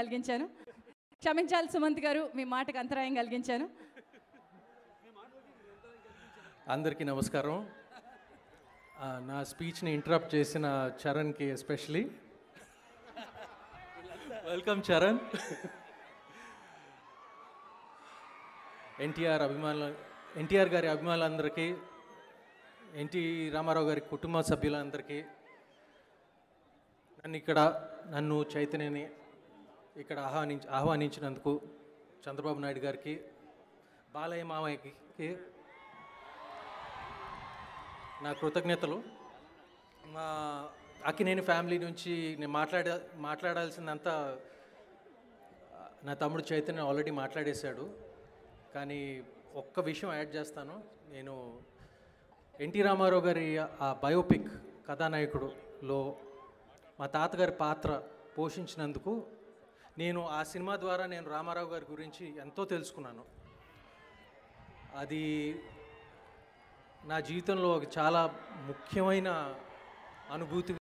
కలిగించాను. క్షమించాలి సుమంత్ గారు మీ మాటకు అంతరాయం కలిగించాను. అందరికీ నమస్కారం. నా స్పీచ్ని ఇంటరప్ట్ చేసిన చరణ్కి ఎస్పెషలీ. వెల్కమ్ చరణ్. ఎన్టీఆర్ అభిమానుల ఎన్టీఆర్ గారి అభిమానులందరికీ ఎన్టీ రామారావు గారి కుటుంబ సభ్యులందరికీ నన్ను ఇక్కడ నన్ను చైతన్యని ఇక్కడ ఆహ్వానించి ఆహ్వానించినందుకు చంద్రబాబు నాయుడు గారికి బాలయ్య మామయ్యకి నా కృతజ్ఞతలు. మా అక్కినేని ఫ్యామిలీ నుంచి నేను మాట్లాడ మాట్లాడాల్సిందంతా నా తమ్ముడు చైతన్య ఆల్రెడీ మాట్లాడేశాడు. కానీ ఒక్క విషయం యాడ్ చేస్తాను. నేను ఎన్టీ రామారావు గారి ఆ బయోపిక్ కథానాయకుడులో మా తాతగారి పాత్ర పోషించినందుకు నేను ఆ సినిమా ద్వారా నేను రామారావు గారి గురించి ఎంతో తెలుసుకున్నాను. అది నా జీవితంలో ఒక చాలా ముఖ్యమైన అనుభూతి